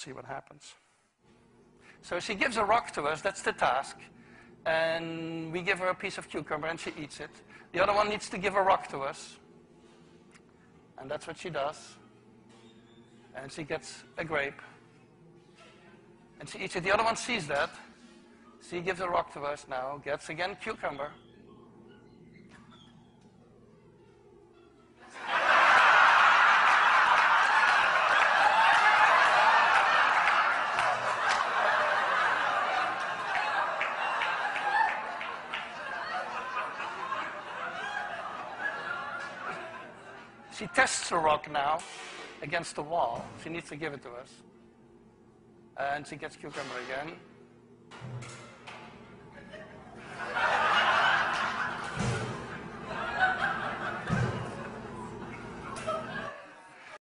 see what happens. So she gives a rock to us, that's the task. And we give her a piece of cucumber and she eats it. The other one needs to give a rock to us. And that's what she does. And she gets a grape. And she eats it. The other one sees that. She gives a rock to us now, gets again cucumber. She tests the rock now against the wall. She needs to give it to us. And she gets cucumber again.